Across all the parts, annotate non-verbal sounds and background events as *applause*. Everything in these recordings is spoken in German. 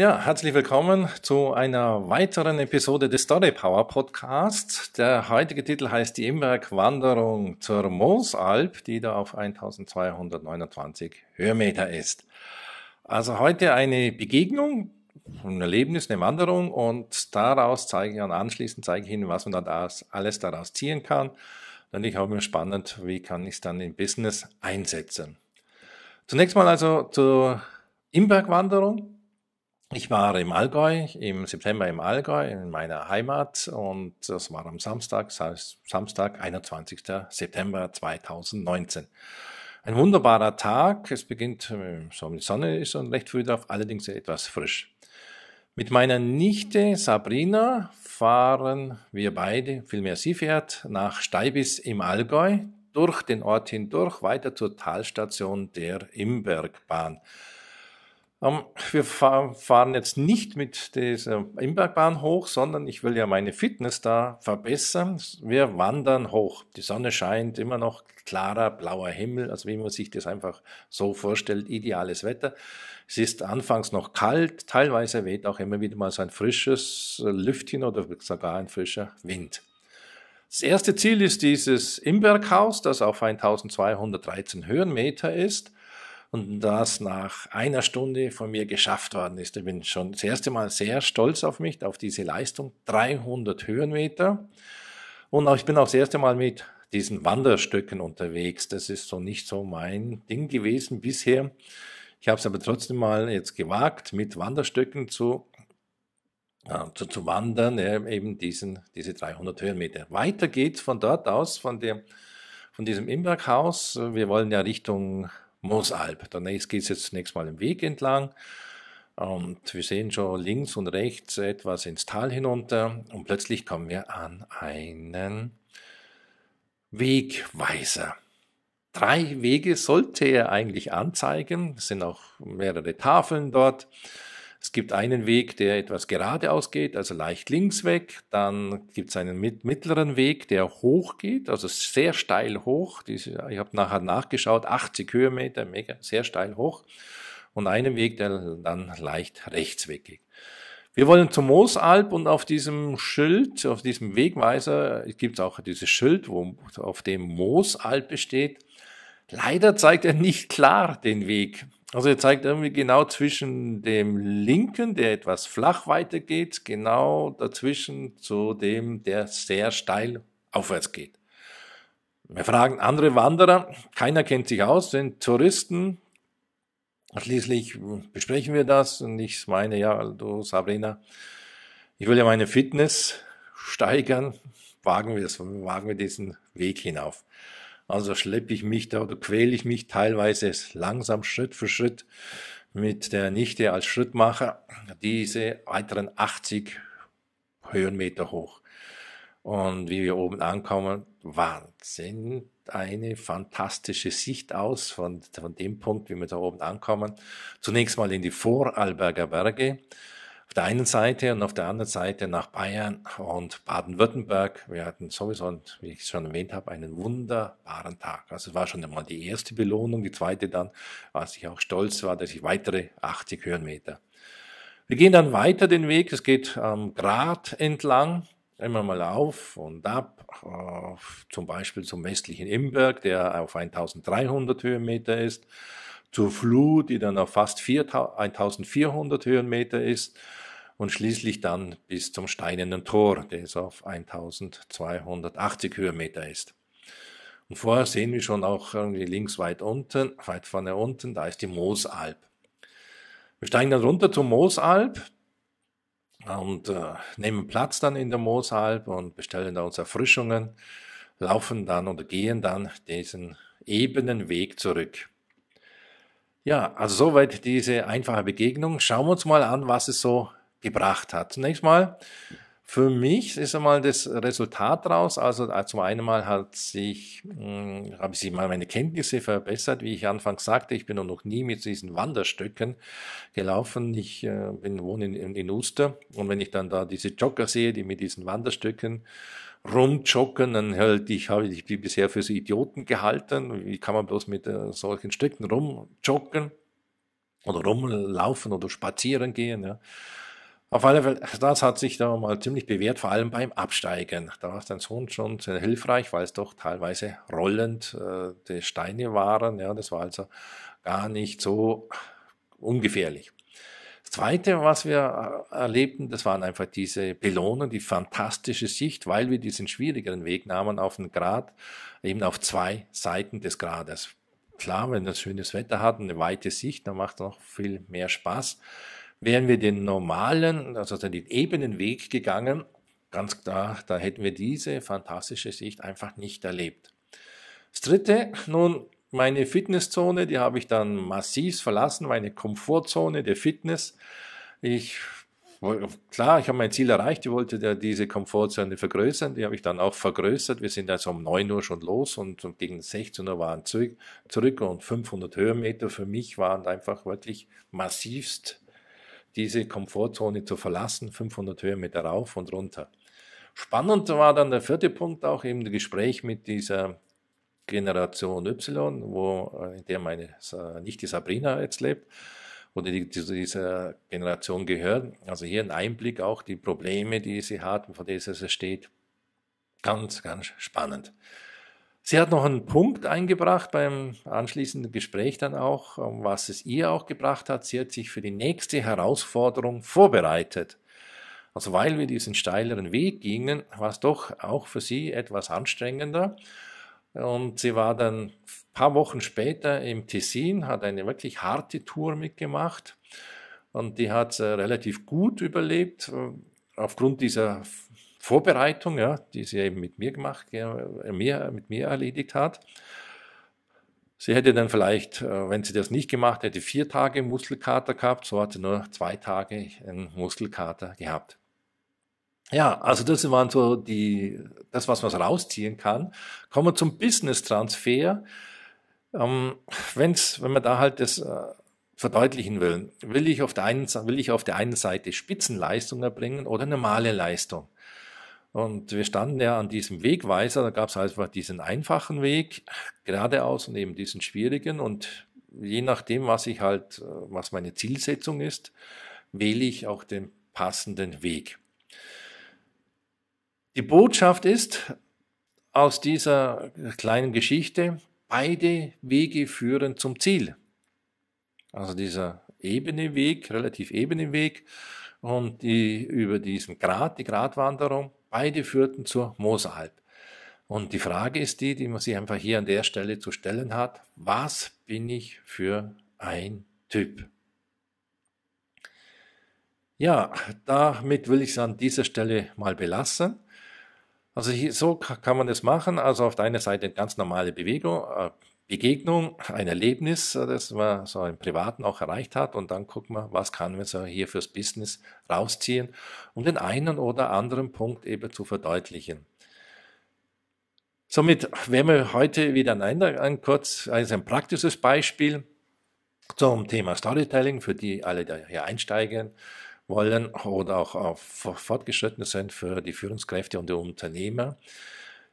Ja, herzlich willkommen zu einer weiteren Episode des Story Power Podcast. Der heutige Titel heißt die Imberg-Wanderung zur Moosalp, die da auf 1229 Höhenmeter ist. Also heute eine Begegnung, ein Erlebnis, eine Wanderung und daraus zeige ich und anschließend zeige ich Ihnen, was man da alles daraus ziehen kann. Und ich habe mir spannend, wie kann ich es dann im Business einsetzen. Zunächst mal also zur Imberg-Wanderung. Ich war im Allgäu, im September im Allgäu, in meiner Heimat und das war am Samstag, das heißt Samstag, 21. September 2019. Ein wunderbarer Tag, es beginnt, äh, so die Sonne ist und recht früh drauf, allerdings etwas frisch. Mit meiner Nichte Sabrina fahren wir beide, vielmehr sie fährt, nach Steibis im Allgäu, durch den Ort hindurch, weiter zur Talstation der Imbergbahn. Um, wir fahren jetzt nicht mit dieser Imbergbahn hoch, sondern ich will ja meine Fitness da verbessern. Wir wandern hoch. Die Sonne scheint, immer noch klarer blauer Himmel, also wie man sich das einfach so vorstellt, ideales Wetter. Es ist anfangs noch kalt, teilweise weht auch immer wieder mal so ein frisches Lüftchen oder sogar ein frischer Wind. Das erste Ziel ist dieses Imberghaus, das auf 1213 Höhenmeter ist und das nach einer Stunde von mir geschafft worden ist. Ich bin schon das erste Mal sehr stolz auf mich, auf diese Leistung. 300 Höhenmeter. Und auch, ich bin auch das erste Mal mit diesen Wanderstöcken unterwegs. Das ist so nicht so mein Ding gewesen bisher. Ich habe es aber trotzdem mal jetzt gewagt, mit Wanderstöcken zu, äh, zu, zu wandern, äh, eben diesen, diese 300 Höhenmeter. Weiter geht's von dort aus, von, der, von diesem Imberghaus. Wir wollen ja Richtung Moosalb. Danach geht es jetzt zunächst mal im Weg entlang. Und wir sehen schon links und rechts etwas ins Tal hinunter und plötzlich kommen wir an einen Wegweiser. Drei Wege sollte er eigentlich anzeigen. Es sind auch mehrere Tafeln dort. Es gibt einen Weg, der etwas geradeaus geht, also leicht links weg. Dann gibt es einen mittleren Weg, der hoch geht, also sehr steil hoch. ich habe nachher nachgeschaut, 80 Höhenmeter, mega, sehr steil hoch. Und einen Weg, der dann leicht rechts weggeht. Wir wollen zum Moosalb und auf diesem Schild, auf diesem Wegweiser gibt es auch dieses Schild, wo, auf dem Moosalb besteht. Leider zeigt er nicht klar den Weg. Also er zeigt irgendwie genau zwischen dem linken, der etwas flach weitergeht, genau dazwischen zu dem, der sehr steil aufwärts geht. Wir fragen andere Wanderer, keiner kennt sich aus, sind Touristen. Schließlich besprechen wir das und ich meine, ja, du Sabrina, ich will ja meine Fitness steigern, wagen wir, es, wagen wir diesen Weg hinauf. Also schleppe ich mich da oder quäle ich mich teilweise langsam Schritt für Schritt mit der Nichte als Schrittmacher diese weiteren 80 Höhenmeter hoch. Und wie wir oben ankommen, Wahnsinn, eine fantastische Sicht aus von, von dem Punkt, wie wir da oben ankommen. Zunächst mal in die Vorarlberger Berge auf der einen Seite und auf der anderen Seite nach Bayern und Baden-Württemberg. Wir hatten sowieso, wie ich schon erwähnt habe, einen wunderbaren Tag. Also es war schon einmal die erste Belohnung, die zweite dann, was ich auch stolz war, dass ich weitere 80 Höhenmeter. Wir gehen dann weiter den Weg, es geht am Grat entlang, immer mal auf und ab, zum Beispiel zum westlichen Imberg, der auf 1300 Höhenmeter ist, zur Flut, die dann auf fast 1400 Höhenmeter ist und schließlich dann bis zum Steinernen Tor, das auf 1280 Höhenmeter ist. Und vorher sehen wir schon auch irgendwie links weit unten, weit vorne unten, da ist die Moosalb. Wir steigen dann runter zum Moosalb und äh, nehmen Platz dann in der Moosalb und bestellen da unsere Erfrischungen, laufen dann oder gehen dann diesen ebenen Weg zurück. Ja, also soweit diese einfache Begegnung. Schauen wir uns mal an, was es so gebracht hat. Zunächst mal, für mich ist einmal das Resultat daraus. Also äh, zum einen mal hat sich, hm, habe ich mal meine Kenntnisse verbessert, wie ich anfangs sagte. Ich bin noch nie mit diesen Wanderstöcken gelaufen. Ich äh, bin wohne in, in, in Uster und wenn ich dann da diese Jogger sehe, die mit diesen Wanderstöcken rumjoggen, dann halt, ich habe ich die bisher für so Idioten gehalten. Wie kann man bloß mit äh, solchen Stücken rumjoggen? oder rumlaufen oder spazieren gehen. Ja. Auf alle Fälle, das hat sich da mal ziemlich bewährt, vor allem beim Absteigen. Da war dein Sohn schon sehr hilfreich, weil es doch teilweise rollend äh, die Steine waren. Ja, das war also gar nicht so ungefährlich. Zweite, was wir äh, erlebten, das waren einfach diese Belohnung, die fantastische Sicht, weil wir diesen schwierigeren Weg nahmen auf den Grat, eben auf zwei Seiten des Grades. Klar, wenn das schönes Wetter hat, eine weite Sicht, dann macht es noch viel mehr Spaß. Wären wir den normalen, also den ebenen Weg gegangen, ganz klar, da hätten wir diese fantastische Sicht einfach nicht erlebt. Das dritte, nun, meine Fitnesszone, die habe ich dann massiv verlassen, meine Komfortzone der Fitness. Ich klar, ich habe mein Ziel erreicht, ich wollte ja diese Komfortzone vergrößern, die habe ich dann auch vergrößert. Wir sind also um 9 Uhr schon los und, gegen 16 Uhr waren zurück, zurück und 500 Höhenmeter für mich waren einfach wirklich massivst diese Komfortzone zu verlassen, 500 Höhenmeter rauf und runter. Spannend war dann der vierte Punkt auch eben das Gespräch mit dieser Generation Y, wo, äh, in der meine Nichte Sabrina jetzt lebt oder die, zu dieser Generation gehört. Also hier ein Einblick auch die Probleme, die sie hat und vor denen sie steht. Ganz, ganz spannend. Sie hat noch einen Punkt eingebracht beim anschließenden Gespräch dann auch, was es ihr auch gebracht hat. Sie hat sich für die nächste Herausforderung vorbereitet. Also weil wir diesen steileren Weg gingen, war es doch auch für sie etwas anstrengender. Und sie war dann ein paar Wochen später im Tessin, hat eine wirklich harte Tour mitgemacht. Und die hat äh, relativ gut überlebt, äh, aufgrund dieser Vorbereitung, ja, die sie eben mit mir gemacht, ja, mir, mit mir erledigt hat. Sie hätte dann vielleicht, äh, wenn sie das nicht gemacht hätte, vier Tage Muskelkater gehabt, so hat sie nur zwei Tage einen Muskelkater gehabt. Ja, also das waren so die, das, was man rausziehen kann. Kommen wir zum Business-Transfer. Ähm, wenn's, wenn man da halt das äh, verdeutlichen will, will ich, auf der einen, will ich auf der einen Seite Spitzenleistung erbringen oder normale Leistung. Und wir standen ja an diesem Wegweiser, da gab es einfach diesen einfachen Weg, geradeaus und eben diesen schwierigen. Und je nachdem, was ich halt, äh, was meine Zielsetzung ist, wähle ich auch den passenden Weg. Die Botschaft ist aus dieser kleinen Geschichte, beide Wege führen zum Ziel. Also dieser ebene Weg, relativ ebene Weg und die über diesen Grat, die Gratwanderung, beide führten zur Moseralp. Und die Frage ist die, die man sich einfach hier an der Stelle zu stellen hat, was bin ich für ein Typ? Ja, damit will ich es an dieser Stelle mal belassen. Also hier, so kann man das machen. Also auf der einen Seite eine ganz normale Bewegung, äh, Begegnung, *laughs* ein Erlebnis, äh, das man so im Privaten auch erreicht hat. Und dann gucken wir, was kann man so hier fürs Business rausziehen, um den einen oder anderen Punkt eben zu verdeutlichen. Somit werden wir heute wieder ein, ein kurz also ein praktisches Beispiel zum Thema Storytelling, für die alle, die hier einsteigen wollen oder auch auf fortgeschritten sind für die Führungskräfte und die Unternehmer.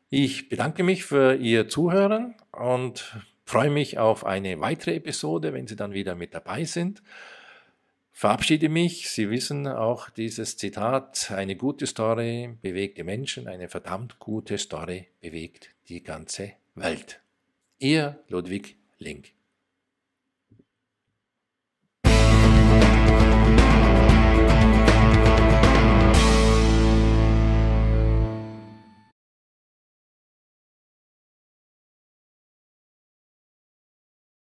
Ich bedanke mich für Ihr Zuhören und freue mich auf eine weitere Episode, wenn Sie dann wieder mit dabei sind. Verabschiede mich. Sie wissen auch dieses Zitat, eine gute Story bewegt die Menschen, eine verdammt gute Story bewegt die ganze Welt. Ihr Ludwig Link.